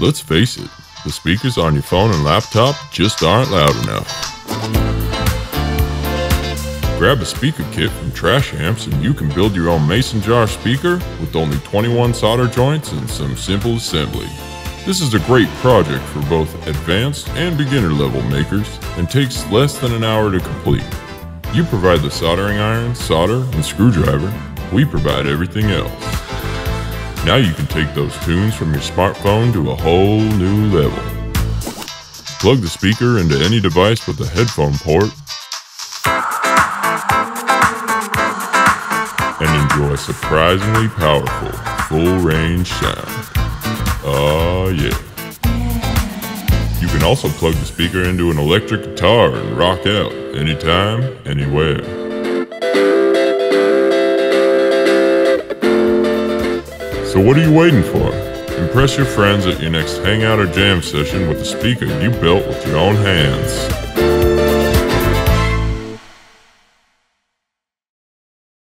Let's face it, the speakers on your phone and laptop just aren't loud enough. Grab a speaker kit from Trash Amps and you can build your own mason jar speaker with only 21 solder joints and some simple assembly. This is a great project for both advanced and beginner level makers and takes less than an hour to complete. You provide the soldering iron, solder, and screwdriver. We provide everything else. Now you can take those tunes from your smartphone to a whole new level. Plug the speaker into any device with a headphone port and enjoy surprisingly powerful, full range sound. Oh, yeah. You can also plug the speaker into an electric guitar and rock out anytime, anywhere. So, what are you waiting for? Impress your friends at your next hangout or jam session with a speaker you built with your own hands.